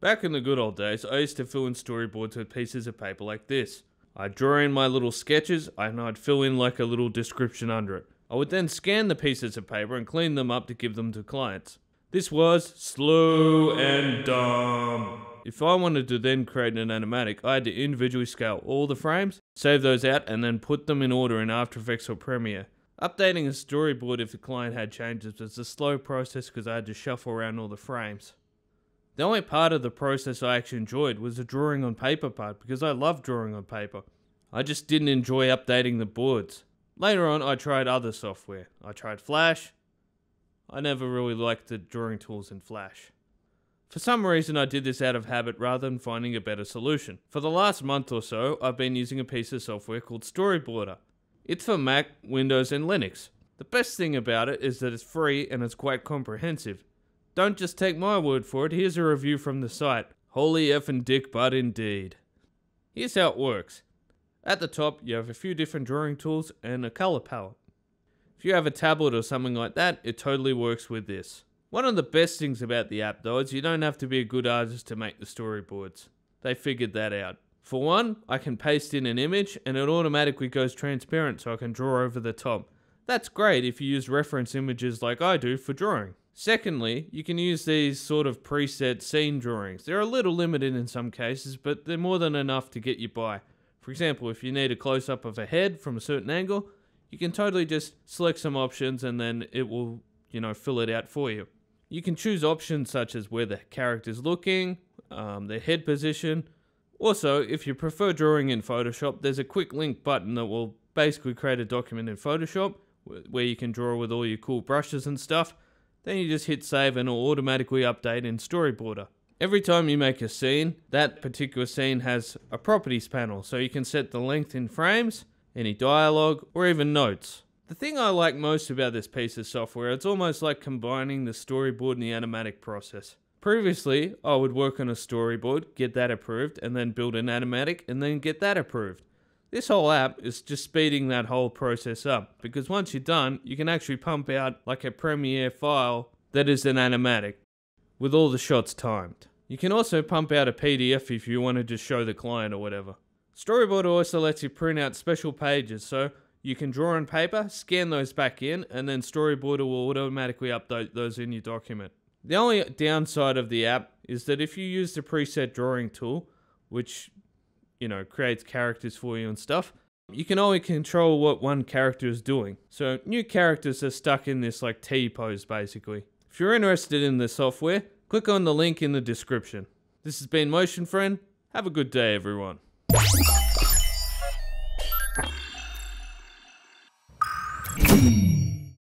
Back in the good old days, I used to fill in storyboards with pieces of paper like this. I'd draw in my little sketches and I'd fill in like a little description under it. I would then scan the pieces of paper and clean them up to give them to clients. This was slow and dumb. If I wanted to then create an animatic, I had to individually scale all the frames, save those out, and then put them in order in After Effects or Premiere. Updating a storyboard if the client had changes was a slow process because I had to shuffle around all the frames. The only part of the process I actually enjoyed was the drawing on paper part because I love drawing on paper. I just didn't enjoy updating the boards. Later on, I tried other software. I tried Flash. I never really liked the drawing tools in Flash. For some reason, I did this out of habit rather than finding a better solution. For the last month or so, I've been using a piece of software called Storyboarder. It's for Mac, Windows, and Linux. The best thing about it is that it's free and it's quite comprehensive. Don't just take my word for it, here's a review from the site. Holy effing dick butt indeed. Here's how it works. At the top, you have a few different drawing tools and a color palette. If you have a tablet or something like that, it totally works with this. One of the best things about the app though is you don't have to be a good artist to make the storyboards. They figured that out. For one, I can paste in an image and it automatically goes transparent so I can draw over the top. That's great if you use reference images like I do for drawing. Secondly, you can use these sort of preset scene drawings. They're a little limited in some cases, but they're more than enough to get you by. For example, if you need a close up of a head from a certain angle, you can totally just select some options and then it will, you know, fill it out for you. You can choose options such as where the character's looking, um, their head position. Also, if you prefer drawing in Photoshop, there's a quick link button that will basically create a document in Photoshop where you can draw with all your cool brushes and stuff. Then you just hit save and it'll automatically update in Storyboarder. Every time you make a scene, that particular scene has a properties panel, so you can set the length in frames, any dialogue, or even notes. The thing I like most about this piece of software, it's almost like combining the storyboard and the animatic process. Previously, I would work on a storyboard, get that approved, and then build an animatic, and then get that approved. This whole app is just speeding that whole process up because once you're done, you can actually pump out like a Premiere file that is an animatic with all the shots timed. You can also pump out a PDF if you want to just show the client or whatever. Storyboard also lets you print out special pages, so you can draw on paper, scan those back in, and then Storyboard will automatically update those in your document. The only downside of the app is that if you use the preset drawing tool, which you know, creates characters for you and stuff. You can only control what one character is doing. So new characters are stuck in this like T pose basically. If you're interested in the software, click on the link in the description. This has been Motion Friend. Have a good day everyone.